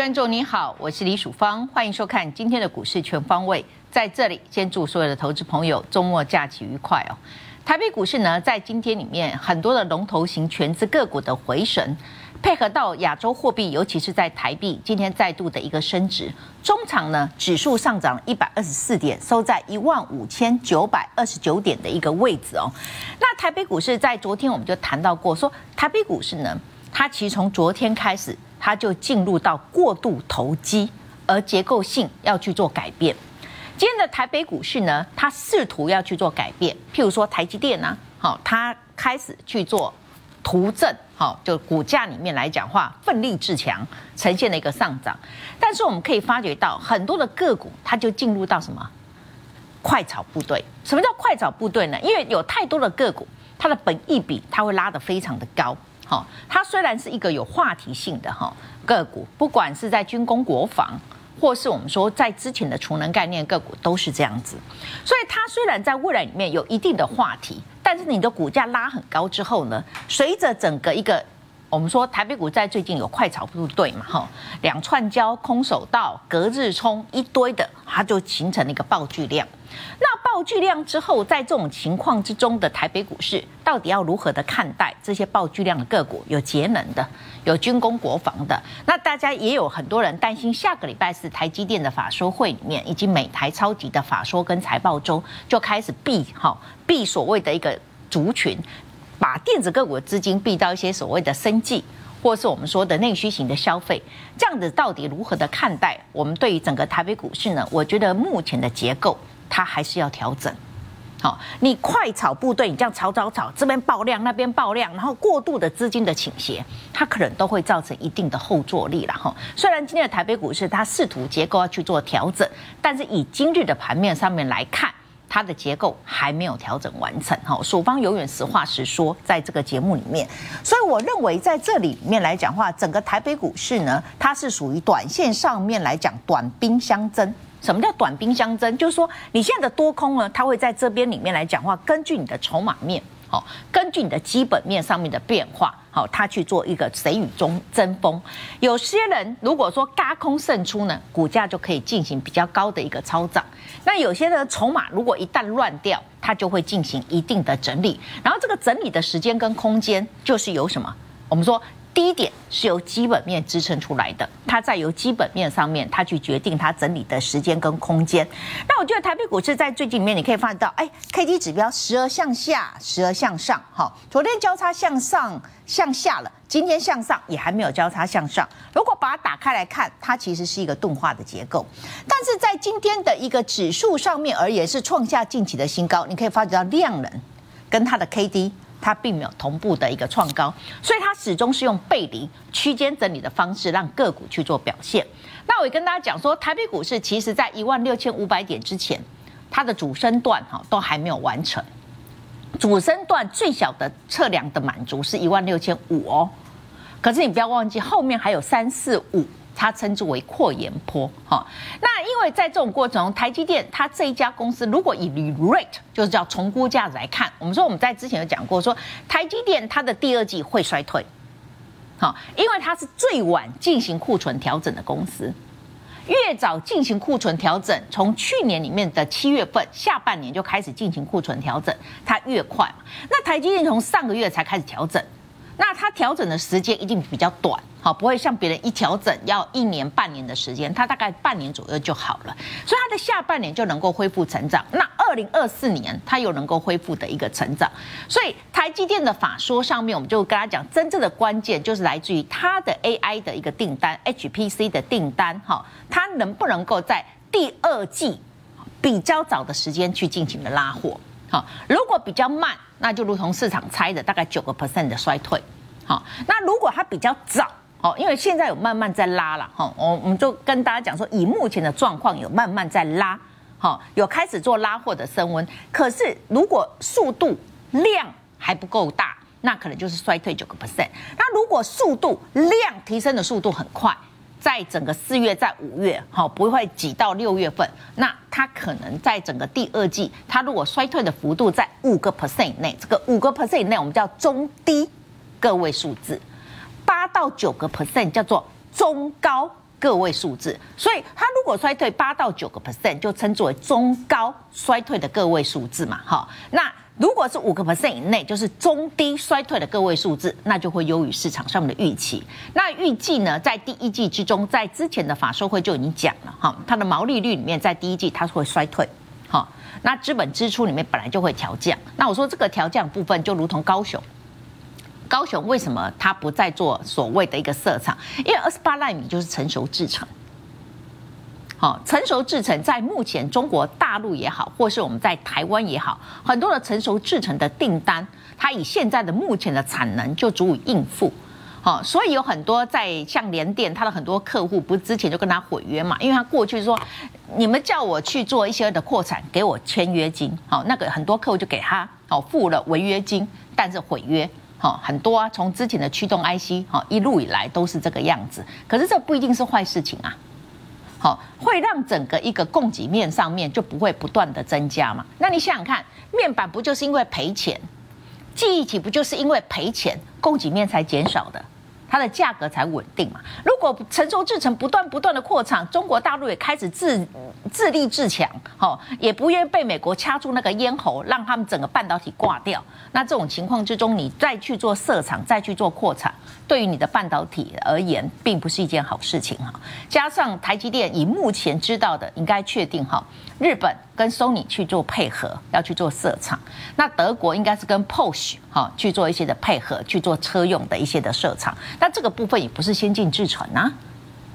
观众你好，我是李曙芳，欢迎收看今天的股市全方位。在这里，先祝所有的投资朋友周末假期愉快哦。台北股市呢，在今天里面很多的龙头型全资个股的回神，配合到亚洲货币，尤其是在台币今天再度的一个升值，中场呢指数上涨一百二十四点，收在一万五千九百二十九点的一个位置哦。那台北股市在昨天我们就谈到过，说台北股市呢，它其实从昨天开始。它就进入到过度投机，而结构性要去做改变。今天的台北股市呢，它试图要去做改变，譬如说台积电呢，好，它开始去做图证，好，就股价里面来讲话，奋力自强，呈现了一个上涨。但是我们可以发觉到很多的个股，它就进入到什么快炒部队？什么叫快炒部队呢？因为有太多的个股，它的本益比它会拉得非常的高。好，它虽然是一个有话题性的哈个股，不管是在军工、国防，或是我们说在之前的储能概念个股，都是这样子。所以它虽然在未来里面有一定的话题，但是你的股价拉很高之后呢，随着整个一个我们说台北股在最近有快炒部队嘛哈，两串交、空手道、隔日冲一堆的，它就形成了一个爆巨量。那爆巨量之后，在这种情况之中的台北股市，到底要如何的看待这些爆巨量的个股？有节能的，有军工国防的。那大家也有很多人担心，下个礼拜是台积电的法说会里面，以及美台超级的法说跟财报中，就开始避哈避所谓的一个族群，把电子个股的资金避到一些所谓的生计，或是我们说的内需型的消费。这样子到底如何的看待？我们对于整个台北股市呢？我觉得目前的结构。它还是要调整，好，你快炒部队，你这样炒炒炒，这边爆量，那边爆量，然后过度的资金的倾斜，它可能都会造成一定的后坐力了哈。虽然今天的台北股市它试图结构要去做调整，但是以今日的盘面上面来看，它的结构还没有调整完成哈。曙方永远实话实说，在这个节目里面，所以我认为在这里面来讲话，整个台北股市呢，它是属于短线上面来讲短兵相争。什么叫短兵相争？就是说，你现在的多空呢，它会在这边里面来讲话，根据你的筹码面，好，根据你的基本面上面的变化，好，他去做一个谁与中争锋。有些人如果说嘎空胜出呢，股价就可以进行比较高的一个超涨。那有些的筹码如果一旦乱掉，它就会进行一定的整理。然后这个整理的时间跟空间，就是有什么？我们说。第一点是由基本面支撑出来的，它在由基本面上面，它去决定它整理的时间跟空间。那我觉得台北股市在最近里面，你可以发现到，哎，K D 指标时而向下，时而向上，哈，昨天交叉向上向下了，今天向上也还没有交叉向上。如果把它打开来看，它其实是一个钝化的结构，但是在今天的一个指数上面而言，是创下近期的新高。你可以发觉到量能跟它的 K D。它并没有同步的一个创高，所以它始终是用背离区间整理的方式让个股去做表现。那我也跟大家讲说，台北股市其实在一万六千五百点之前，它的主升段哈都还没有完成。主升段最小的测量的满足是一万六千五哦，可是你不要忘记后面还有三四五。它称之为扩延坡，哈，那因为在这种过程中，台积电它这一家公司，如果以 rate 就是叫重估价值来看，我们说我们在之前有讲过，说台积电它的第二季会衰退，好，因为它是最晚进行库存调整的公司，越早进行库存调整，从去年里面的七月份下半年就开始进行库存调整，它越快那台积电从上个月才开始调整。那它调整的时间一定比较短，好，不会像别人一调整要一年半年的时间，它大概半年左右就好了，所以它的下半年就能够恢复成长。那二零二四年它又能够恢复的一个成长，所以台积电的法说上面，我们就跟他讲，真正的关键就是来自于它的 AI 的一个订单，HPC 的订单，哈，它能不能够在第二季比较早的时间去进行的拉货。好，如果比较慢，那就如同市场猜的，大概九个 percent 的衰退。好，那如果它比较早，哦，因为现在有慢慢在拉了，哈，我我们就跟大家讲说，以目前的状况有慢慢在拉，好，有开始做拉货的升温。可是如果速度量还不够大，那可能就是衰退九个 percent。那如果速度量提升的速度很快。在整个四月，在五月，好不会挤到六月份，那它可能在整个第二季，它如果衰退的幅度在五个 percent 以内，这个五个 percent 以内我们叫中低个位数字，八到九个 percent 叫做中高个位数字，所以它如果衰退八到九个 percent，就称作为中高衰退的个位数字嘛，哈。那如果是五个 percent 以内，就是中低衰退的个位数字，那就会优于市场上面的预期。那预计呢，在第一季之中，在之前的法收会就已经讲了，哈，它的毛利率里面在第一季它是会衰退，哈。那资本支出里面本来就会调降，那我说这个调降部分就如同高雄。高雄为什么它不再做所谓的一个色厂？因为二十八纳米就是成熟制程。好，成熟制程在目前中国大陆也好，或是我们在台湾也好，很多的成熟制程的订单，它以现在的目前的产能就足以应付。好，所以有很多在像联电，它的很多客户不是之前就跟他毁约嘛？因为他过去说，你们叫我去做一些的扩产，给我签约金。好，那个很多客户就给他好付了违约金，但是毁约。好，很多啊，从之前的驱动 IC，好一路以来都是这个样子。可是这不一定是坏事情啊，好，会让整个一个供给面上面就不会不断的增加嘛。那你想想看，面板不就是因为赔钱，记忆体不就是因为赔钱，供给面才减少的？它的价格才稳定嘛。如果成熟制程不断不断的扩厂，中国大陆也开始自自立自强，哈，也不愿意被美国掐住那个咽喉，让他们整个半导体挂掉。那这种情况之中，你再去做设厂，再去做扩产，对于你的半导体而言，并不是一件好事情哈。加上台积电以目前知道的，应该确定哈，日本跟 Sony 去做配合，要去做设厂。那德国应该是跟 POSH 哈去做一些的配合，去做车用的一些的设厂。那这个部分也不是先进制程啊，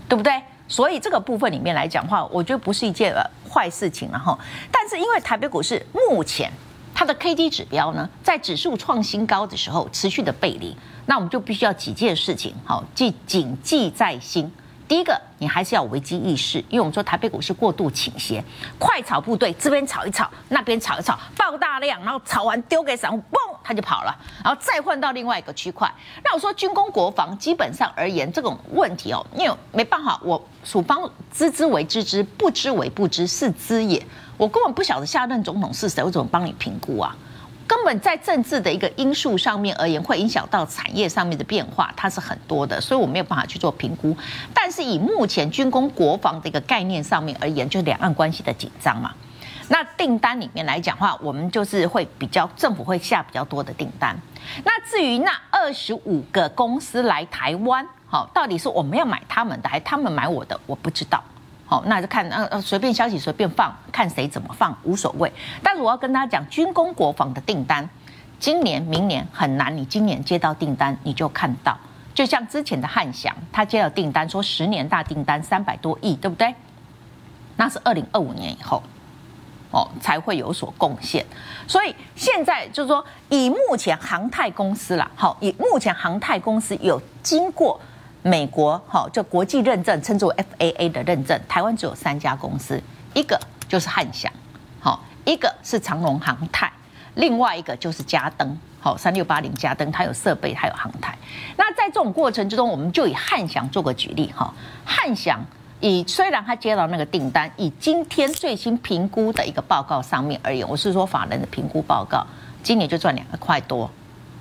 对不对？所以这个部分里面来讲话，我觉得不是一件坏事情了哈。但是因为台北股市目前它的 K D 指标呢，在指数创新高的时候持续的背离，那我们就必须要几件事情好记谨记在心。第一个，你还是要危机意识，因为我们说台北股市过度倾斜，快炒部队这边炒一炒，那边炒一炒，爆大量，然后炒完丢给散户，嘣，他就跑了，然后再换到另外一个区块。那我说军工国防基本上而言，这种问题哦，因为没办法，我属方知之为知之，不知为不知，是知也。我根本不晓得下任总统是谁，我怎么帮你评估啊？根本在政治的一个因素上面而言，会影响到产业上面的变化，它是很多的，所以我没有办法去做评估。但是以目前军工国防的一个概念上面而言，就是两岸关系的紧张嘛。那订单里面来讲话，我们就是会比较政府会下比较多的订单。那至于那二十五个公司来台湾，好，到底是我们要买他们的，还是他们买我的，我不知道。好，那就看呃呃，随便消息随便放，看谁怎么放无所谓。但是我要跟大家讲，军工国防的订单，今年明年很难。你今年接到订单，你就看到，就像之前的汉翔，他接到订单说十年大订单三百多亿，对不对？那是二零二五年以后，哦才会有所贡献。所以现在就是说，以目前航太公司啦，好，以目前航太公司有经过。美国哈就国际认证，称作 FAA 的认证，台湾只有三家公司，一个就是汉翔，好，一个是长隆航太，另外一个就是嘉登，好，三六八零嘉登，它有设备，它有航太。那在这种过程之中，我们就以汉翔做个举例哈，汉翔以虽然他接到那个订单，以今天最新评估的一个报告上面而言，我是说法人的评估报告，今年就赚两块多。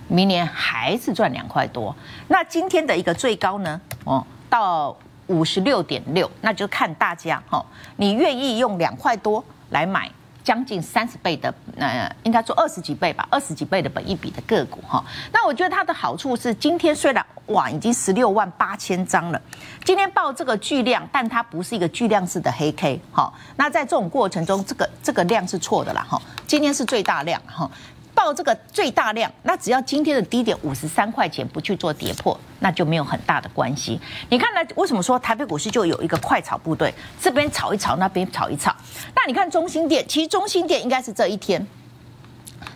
明年还是赚两块多，那今天的一个最高呢？哦，到五十六点六，那就看大家哈，你愿意用两块多来买将近三十倍的，呃，应该说二十几倍吧，二十几倍的本一比的个股哈。那我觉得它的好处是，今天虽然哇已经十六万八千张了，今天报这个巨量，但它不是一个巨量式的黑 K 哈。那在这种过程中，这个这个量是错的啦哈，今天是最大量哈。报这个最大量，那只要今天的低点五十三块钱不去做跌破，那就没有很大的关系。你看呢？为什么说台北股市就有一个快炒部队，这边炒一炒，那边炒一炒？那你看中心店，其实中心店应该是这一天，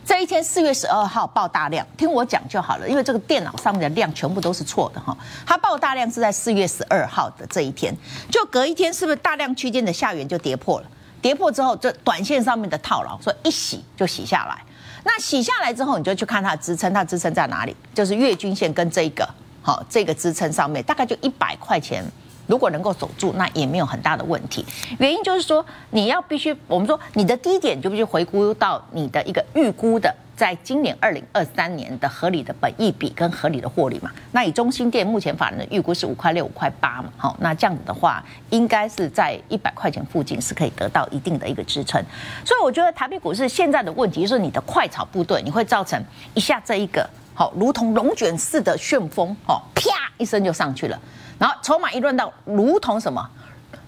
这一天四月十二号报大量，听我讲就好了，因为这个电脑上面的量全部都是错的哈。它报大量是在四月十二号的这一天，就隔一天是不是大量区间的下缘就跌破了？跌破之后，这短线上面的套牢，说一洗就洗下来。那洗下来之后，你就去看它的支撑，它支撑在哪里？就是月均线跟这个，好，这个支撑上面大概就一百块钱，如果能够守住，那也没有很大的问题。原因就是说，你要必须，我们说你的低点就必须回估到你的一个预估的在今年二零二三年的合理的本益比跟合理的获利嘛。那以中心店目前法人的预估是五块六、五块八嘛，好，那这样子的话，应该是在一百块钱附近是可以得到一定的一个支撑。所以我觉得台币股市现在的问题是你的快炒部队，你会造成一下这一个好，如同龙卷似的旋风，哦，啪一声就上去了，然后筹码一乱到如同什么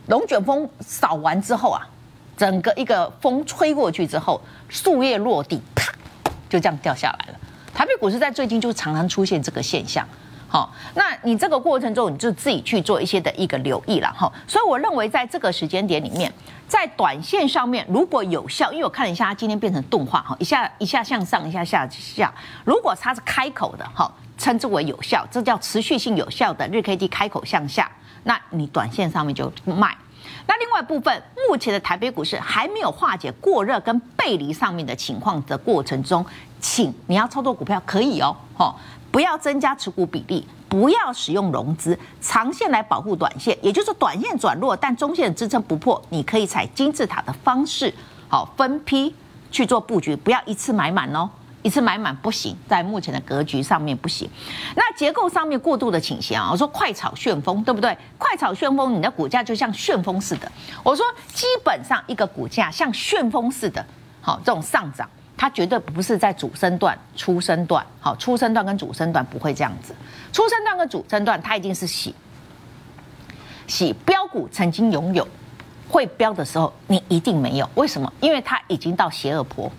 龙卷风扫完之后啊。整个一个风吹过去之后，树叶落地，啪，就这样掉下来了。台北股市在最近就常常出现这个现象。好，那你这个过程中，你就自己去做一些的一个留意了哈。所以我认为，在这个时间点里面，在短线上面如果有效，因为我看了一下，它今天变成动画哈，一下一下向上，一下下下。如果它是开口的哈，称之为有效，这叫持续性有效的日 K D 开口向下，那你短线上面就卖。那另外部分，目前的台北股市还没有化解过热跟背离上面的情况的过程中，请你要操作股票可以哦，吼，不要增加持股比例，不要使用融资，长线来保护短线，也就是短线转弱，但中线的支撑不破，你可以采金字塔的方式，好分批去做布局，不要一次买满哦。一次买满不行，在目前的格局上面不行。那结构上面过度的倾斜啊，我说快炒旋风，对不对？快炒旋风，你的股价就像旋风似的。我说基本上一个股价像旋风似的，好这种上涨，它绝对不是在主升段、初升段，好初升段跟主升段不会这样子。初升段跟主升段，它一定是洗洗标股曾经拥有会标的时候，你一定没有。为什么？因为它已经到邪恶坡。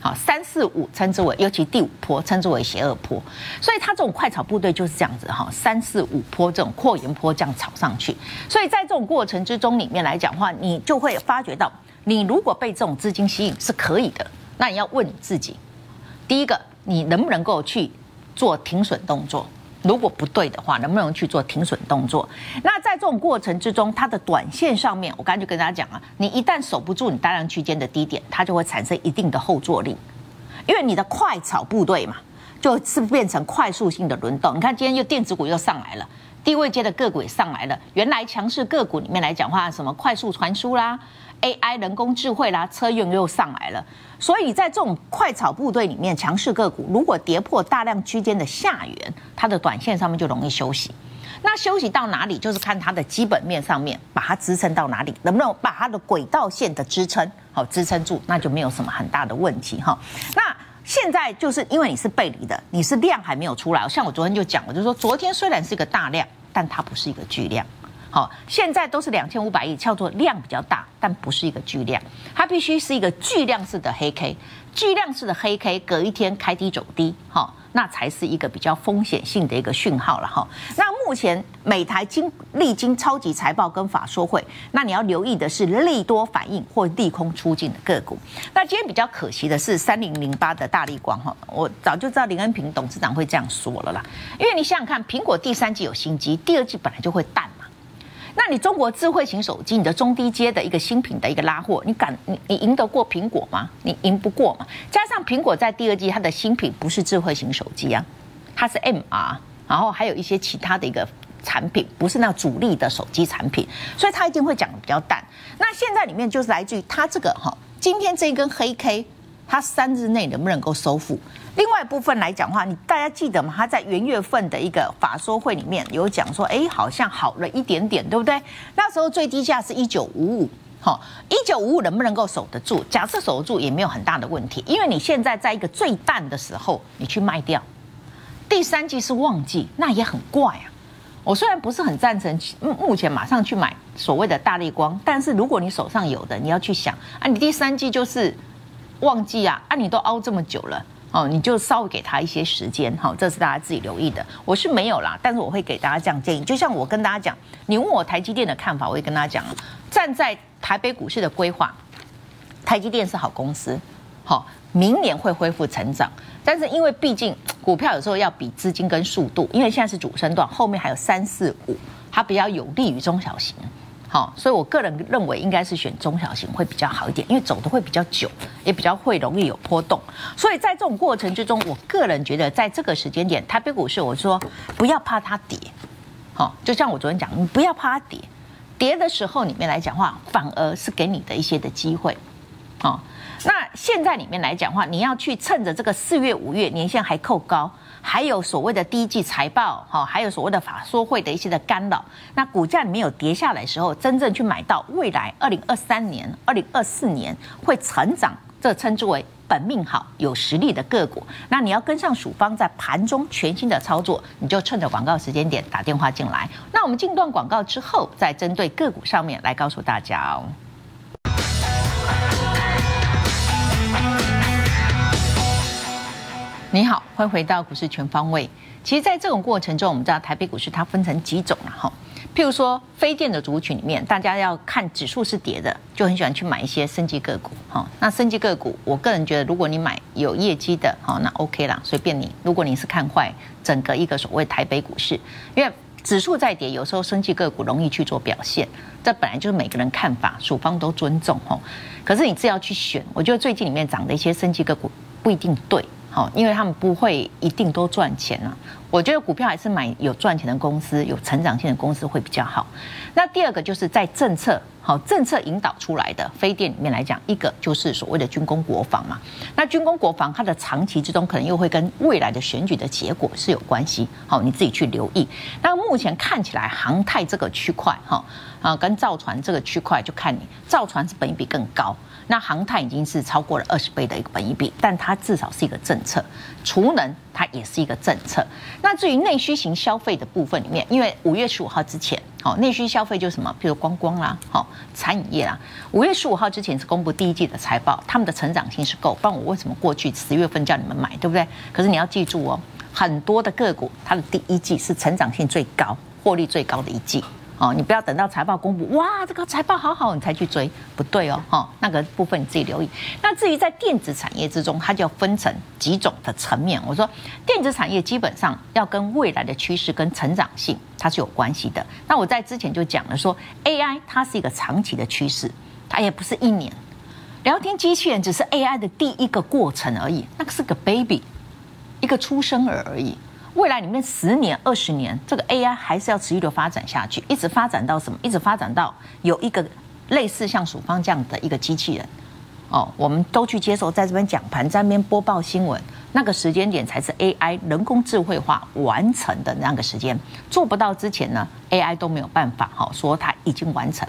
好，三四五称之为，尤其第五坡称之为邪恶坡，所以它这种快炒部队就是这样子哈，三四五坡这种扩延坡这样炒上去，所以在这种过程之中里面来讲的话，你就会发觉到，你如果被这种资金吸引是可以的，那你要问你自己，第一个，你能不能够去做停损动作？如果不对的话，能不能去做停损动作？那在这种过程之中，它的短线上面，我刚才就跟大家讲了，你一旦守不住你大量区间的低点，它就会产生一定的后坐力，因为你的快炒部队嘛，就是变成快速性的轮动。你看今天又电子股又上来了，低位阶的个股也上来了，原来强势个股里面来讲话，什么快速传输啦。AI 人工智慧啦，车用又上来了，所以在这种快炒部队里面，强势个股如果跌破大量区间的下缘，它的短线上面就容易休息。那休息到哪里，就是看它的基本面上面把它支撑到哪里，能不能把它的轨道线的支撑好支撑住，那就没有什么很大的问题哈。那现在就是因为你是背离的，你是量还没有出来，像我昨天就讲了，就是说昨天虽然是一个大量，但它不是一个巨量。好，现在都是两千五百亿，叫做量比较大，但不是一个巨量，它必须是一个巨量式的黑 K，巨量式的黑 K 隔一天开低走低，好，那才是一个比较风险性的一个讯号了哈。那目前美台经历经超级财报跟法说会，那你要留意的是利多反应或利空出尽的个股。那今天比较可惜的是三零零八的大力光哈，我早就知道林恩平董事长会这样说了啦，因为你想想看，苹果第三季有新机，第二季本来就会淡。那你中国智慧型手机，你的中低阶的一个新品的一个拉货，你敢你你赢得过苹果吗？你赢不过嘛。加上苹果在第二季它的新品不是智慧型手机啊，它是 MR，然后还有一些其他的一个产品，不是那主力的手机产品，所以它一定会讲的比较淡。那现在里面就是来自于它这个哈，今天这一根黑 K。它三日内能不能够收复？另外一部分来讲的话，你大家记得吗？他在元月份的一个法说会里面有讲说，哎，好像好了一点点，对不对？那时候最低价是一九五五，好，一九五五能不能够守得住？假设守得住也没有很大的问题，因为你现在在一个最淡的时候，你去卖掉，第三季是旺季，那也很怪啊。我虽然不是很赞成目前马上去买所谓的大力光，但是如果你手上有的，你要去想啊，你第三季就是。忘记啊啊！你都熬这么久了哦，你就稍微给他一些时间哈，这是大家自己留意的。我是没有啦，但是我会给大家这样建议。就像我跟大家讲，你问我台积电的看法，我会跟大家讲，站在台北股市的规划，台积电是好公司，好，明年会恢复成长。但是因为毕竟股票有时候要比资金跟速度，因为现在是主升段，后面还有三四五，它比较有利于中小型。好，所以我个人认为应该是选中小型会比较好一点，因为走的会比较久，也比较会容易有波动。所以在这种过程之中，我个人觉得在这个时间点，台北股市，我说不要怕它跌，好，就像我昨天讲，你不要怕它跌，跌的时候里面来讲话，反而是给你的一些的机会。哦，那现在里面来讲话，你要去趁着这个四月、五月年限还扣高，还有所谓的第一季财报，哈，还有所谓的法说会的一些的干扰，那股价里面有跌下来的时候，真正去买到未来二零二三年、二零二四年会成长，这称之为本命好、有实力的个股。那你要跟上曙方在盘中全新的操作，你就趁着广告时间点打电话进来。那我们进段广告之后，再针对个股上面来告诉大家哦。你好，欢迎回到股市全方位。其实，在这种过程中，我们知道台北股市它分成几种了哈。譬如说，非电的族群里面，大家要看指数是跌的，就很喜欢去买一些升级个股哈。那升级个股，我个人觉得，如果你买有业绩的，好，那 OK 啦，随便你。如果你是看坏整个一个所谓台北股市，因为指数在跌，有时候升级个股容易去做表现，这本来就是每个人看法，属方都尊重哈。可是你只要去选，我觉得最近里面涨的一些升级个股不一定对。好，因为他们不会一定都赚钱啊。我觉得股票还是买有赚钱的公司、有成长性的公司会比较好。那第二个就是在政策好政策引导出来的非电里面来讲，一个就是所谓的军工国防嘛。那军工国防它的长期之中可能又会跟未来的选举的结果是有关系。好，你自己去留意。那目前看起来航太这个区块哈啊，跟造船这个区块就看你造船是本益比更高。那航太已经是超过了二十倍的一个本益比，但它至少是一个政策，储能它也是一个政策。那至于内需型消费的部分里面，因为五月十五号之前，好内需消费就是什么，比如观光啦，好餐饮业啦。五月十五号之前是公布第一季的财报，他们的成长性是够，不然我为什么过去十月份叫你们买，对不对？可是你要记住哦，很多的个股它的第一季是成长性最高、获利最高的一季。哦，你不要等到财报公布，哇，这个财报好好，你才去追，不对哦，哈，那个部分你自己留意。那至于在电子产业之中，它就要分成几种的层面。我说，电子产业基本上要跟未来的趋势跟成长性它是有关系的。那我在之前就讲了，说 AI 它是一个长期的趋势，它也不是一年。聊天机器人只是 AI 的第一个过程而已，那个是个 baby，一个出生儿而已。未来里面十年、二十年，这个 AI 还是要持续的发展下去，一直发展到什么？一直发展到有一个类似像鼠方这样的一个机器人，哦，我们都去接受在这边讲盘，在那边播报新闻，那个时间点才是 AI 人工智慧化完成的那个时间。做不到之前呢，AI 都没有办法哈说它已经完成。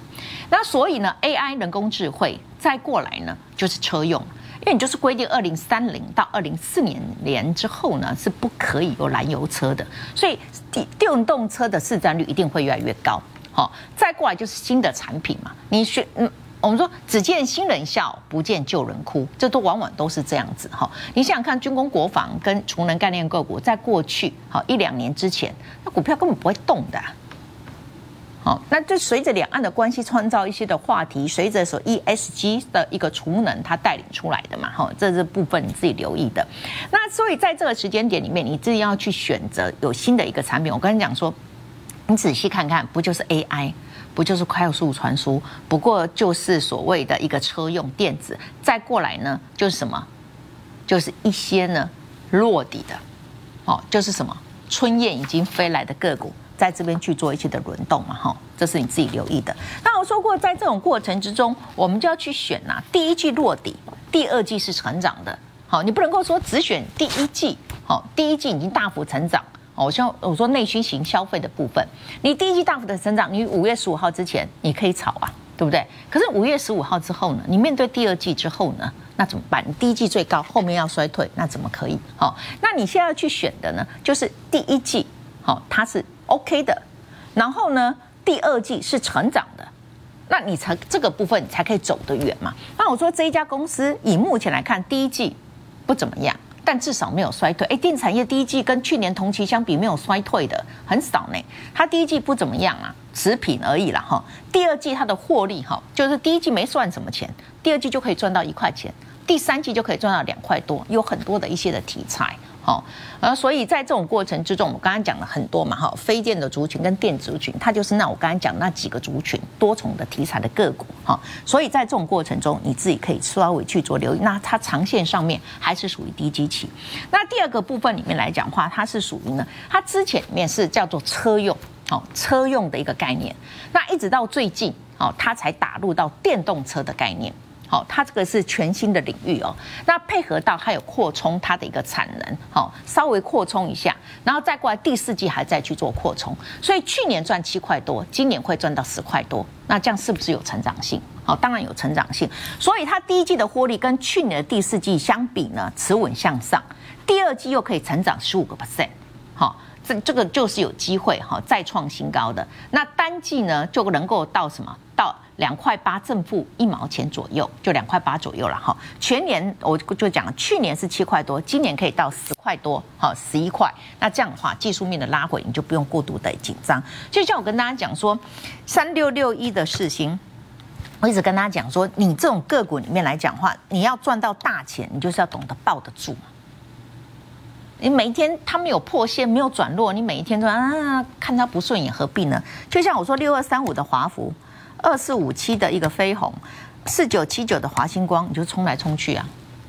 那所以呢，AI 人工智慧再过来呢，就是车用。因为你就是规定二零三零到二零四年年之后呢，是不可以有燃油车的，所以电电动车的市占率一定会越来越高。好，再过来就是新的产品嘛。你选嗯，我们说只见新人笑，不见旧人哭，这都往往都是这样子哈。你想想看，军工国防跟储能概念个股，在过去好一两年之前，那股票根本不会动的。好，那就随着两岸的关系创造一些的话题，随着所 ESG 的一个储能它带领出来的嘛，哈，这是部分你自己留意的。那所以在这个时间点里面，你自己要去选择有新的一个产品。我跟你讲说，你仔细看看，不就是 AI，不就是快速传输，不过就是所谓的一个车用电子，再过来呢，就是什么？就是一些呢落底的，哦，就是什么春燕已经飞来的个股。在这边去做一些的轮动嘛，哈，这是你自己留意的。那我说过，在这种过程之中，我们就要去选呐。第一季落底，第二季是成长的，好，你不能够说只选第一季，好，第一季已经大幅成长，哦，我像我说内需型消费的部分，你第一季大幅的成长，你五月十五号之前你可以炒啊，对不对？可是五月十五号之后呢，你面对第二季之后呢，那怎么办？你第一季最高，后面要衰退，那怎么可以？好，那你现在要去选的呢，就是第一季，好，它是。OK 的，然后呢，第二季是成长的，那你才这个部分才可以走得远嘛。那我说这一家公司以目前来看，第一季不怎么样，但至少没有衰退。哎，电子产业第一季跟去年同期相比没有衰退的很少呢。它第一季不怎么样啊，持平而已了哈。第二季它的获利哈，就是第一季没赚什么钱，第二季就可以赚到一块钱，第三季就可以赚到两块多，有很多的一些的题材。好，呃，所以在这种过程之中，我刚刚讲了很多嘛，哈，非电的族群跟电子族群，它就是那我刚刚讲那几个族群多重的题材的个股，哈，所以在这种过程中，你自己可以稍微去做留意。那它长线上面还是属于低基期。那第二个部分里面来讲话，它是属于呢，它之前里面是叫做车用，哦，车用的一个概念。那一直到最近，哦，它才打入到电动车的概念。好，它这个是全新的领域哦。那配合到它有扩充它的一个产能，好，稍微扩充一下，然后再过来第四季还在去做扩充，所以去年赚七块多，今年会赚到十块多，那这样是不是有成长性？好，当然有成长性。所以它第一季的获利跟去年的第四季相比呢，持稳向上，第二季又可以成长十五个 percent，好，这这个就是有机会哈再创新高的。那单季呢就能够到什么？到两块八正负一毛钱左右，就两块八左右了哈。全年我就讲，去年是七块多，今年可以到十块多，好十一块。那这样的话，技术面的拉回你就不用过度的紧张。就像我跟大家讲说，三六六一的市星，我一直跟大家讲说，你这种个股里面来讲话，你要赚到大钱，你就是要懂得抱得住。你每一天它没有破线，没有转弱，你每一天都啊看它不顺眼，何必呢？就像我说六二三五的华孚。二四五七的一个飞鸿，四九七九的华星光，你就冲来冲去啊！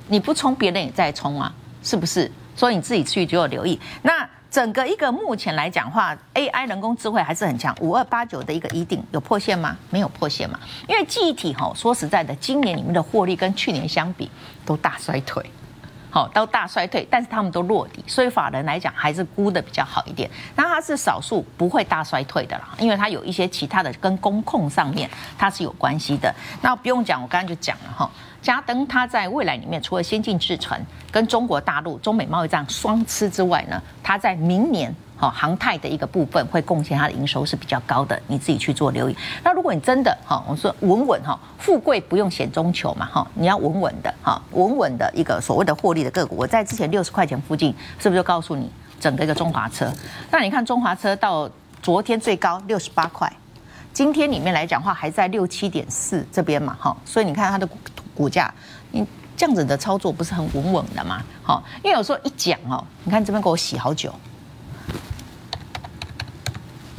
你不冲，别人也在冲啊，是不是？所以你自己去就要留意。那整个一个目前来讲话，AI 人工智慧还是很强。五二八九的一个一定有破线吗？没有破线嘛？因为记忆体吼，说实在的，今年你们的获利跟去年相比都大衰退。好，到大衰退，但是他们都落底，所以法人来讲还是估的比较好一点。那它是少数不会大衰退的啦，因为它有一些其他的跟工控上面它是有关系的。那不用讲，我刚刚就讲了哈，嘉登它在未来里面除了先进制程跟中国大陆中美贸易战双吃之外呢，它在明年。好，航太的一个部分会贡献它的营收是比较高的，你自己去做留意。那如果你真的哈，我说稳稳哈，富贵不用险中求嘛哈，你要稳稳的哈，稳稳的一个所谓的获利的个股。我在之前六十块钱附近，是不是就告诉你整个一个中华车？那你看中华车到昨天最高六十八块，今天里面来讲话还在六七点四这边嘛哈，所以你看它的股股价，你这样子的操作不是很稳稳的嘛？好，因为有时候一讲哦，你看这边给我洗好久。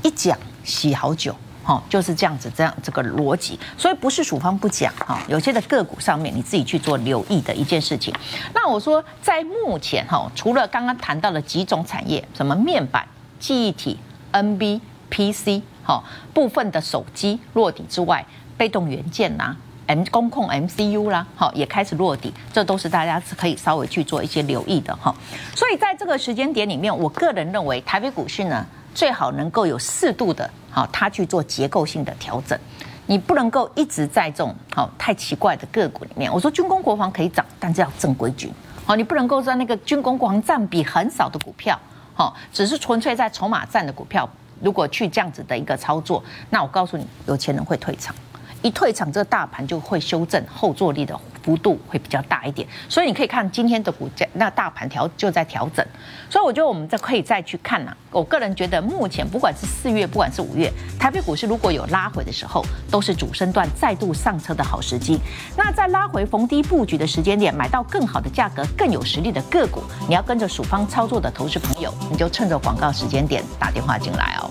一讲洗好久，哈，就是这样子，这样这个逻辑，所以不是处方不讲，哈，有些的个股上面你自己去做留意的一件事情。那我说，在目前哈，除了刚刚谈到的几种产业，什么面板、记忆体、NB、PC，哈，部分的手机落底之外，被动元件呐，M 工控 MCU 啦，哈，也开始落底，这都是大家可以稍微去做一些留意的哈。所以在这个时间点里面，我个人认为台北股市呢。最好能够有适度的，好，它去做结构性的调整，你不能够一直在这种好太奇怪的个股里面。我说军工国防可以涨，但是要正规军，好，你不能够在那个军工国防占比很少的股票，好，只是纯粹在筹码战的股票，如果去这样子的一个操作，那我告诉你，有钱人会退场，一退场，这个大盘就会修正后坐力的。幅度会比较大一点，所以你可以看今天的股价，那大盘调就在调整，所以我觉得我们再可以再去看呐。我个人觉得目前不管是四月，不管是五月，台北股市如果有拉回的时候，都是主升段再度上车的好时机。那在拉回逢低布局的时间点，买到更好的价格、更有实力的个股，你要跟着署方操作的投资朋友，你就趁着广告时间点打电话进来哦。